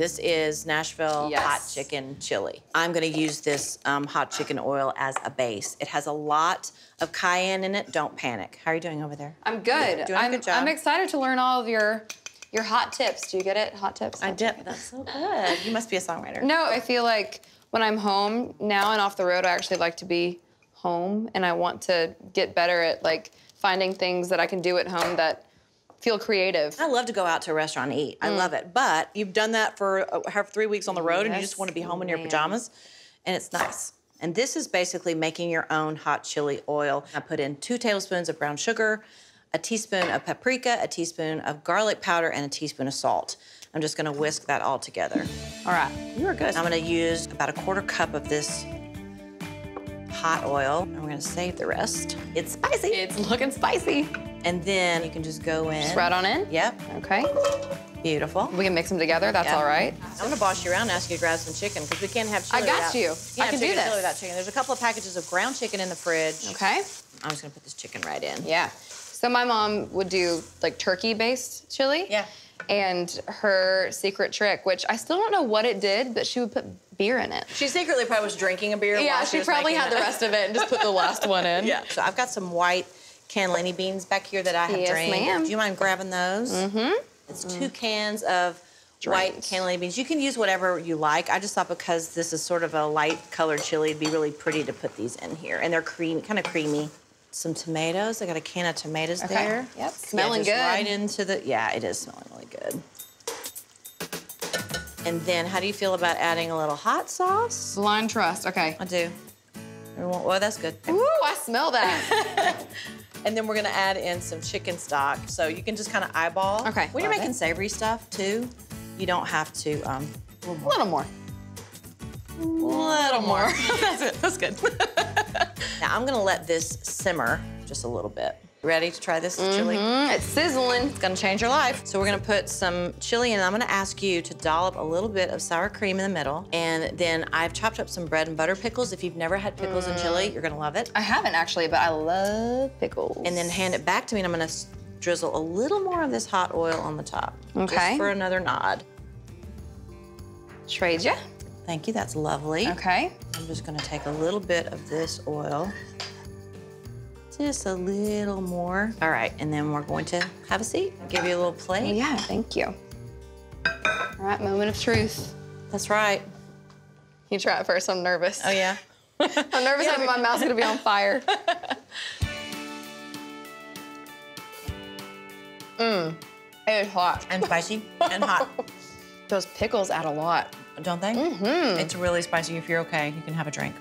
This is Nashville Yes. hot chicken chili. I'm gonna use this um, hot chicken oil as a base. It has a lot of cayenne in it. Don't panic. How are you doing over there? I'm good. Doing a I'm, good job. I'm excited to learn all of your your hot tips. Do you get it? Hot tips? I Hot did. That's so good. You must be a songwriter. No, I feel like when I'm home now and off the road, I actually like to be home and I want to get better at like finding things that I can do at home that feel creative. I love to go out to a restaurant and eat. I love it. But you've done that for uh, have three weeks on the road, and you just want to be home in your pajamas, and it's nice. And this is basically making your own hot chili oil. I put in two tablespoons of brown sugar, a teaspoon of paprika, a teaspoon of garlic powder, and a teaspoon of salt. I'm just gonna whisk that all together. All right. You are good. I'm gonna use about a quarter cup of this hot oil, and we're gonna save the rest. It's spicy. It's looking spicy. And then you can just go in. Spread on in? Yep, Okay. beautiful. We can mix them together. That's Yeah. all right. I'm gonna boss you around and ask you to grab some chicken because we can't have chili I got without, you. can't I have can do chicken chili without chicken. There's a couple of packages of ground chicken in the fridge. Okay. I'm just gonna put this chicken right in. Yeah. So my mom would do like turkey-based chili. Yeah. And her secret trick, which I still don't know what it did, but she would put beer in it. She secretly probably was drinking a beer. Yeah, while she, was probably making had the rest of it and just put the last one in. Yeah. So I've got some white cannellini beans back here that I have Yes, drained. ma'am. Do you mind grabbing those? Mm-hmm. It's two cans of white Drained. cannellini beans. You can use whatever you like. I just thought because this is sort of a light colored chili, it'd be really pretty to put these in here. And they're cream, kind of creamy. Some tomatoes. I got a can of tomatoes Okay. there. Yep, smelling yeah, good. Right into the. Yeah, it is smelling really good. And then, how do you feel about adding a little hot sauce? Blind trust. Okay. I do. Well, that's good. Ooh, I smell that. And then we're gonna add in some chicken stock. So you can just kind of eyeball. Okay, When you're making it. savory stuff too, you don't have to. Um, a little more. a little more. That's it. That's good. now I'm gonna let this simmer just a little bit. Ready to try this chili? Mm, it's sizzling. It's gonna change your life. So we're gonna put some chili in. I'm gonna ask you to dollop a little bit of sour cream in the middle. And then I've chopped up some bread and butter pickles. If you've never had pickles and chili, you're gonna love it. I haven't actually, but I love pickles. and then hand it back to me, and I'm gonna drizzle a little more of this hot oil on the top. Okay. Just for another nod. trade ya. Thank you, that's lovely. Okay. I'm just gonna take a little bit of this oil. Just a little more. All right, and then we're going to have a seat. Give you a little plate. Yeah, thank you. All right, moment of truth. That's right. You try it first. I'm nervous. Oh yeah. I'm nervous that my mouth's gonna be on fire. Mmm. It is hot. and spicy and hot. Those pickles add a lot. Don't they? Mm-hmm. It's really spicy. If you're okay, you can have a drink.